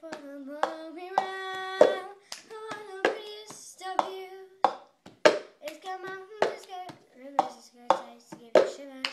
for the mommy round. I wanna of you. It's got rivers.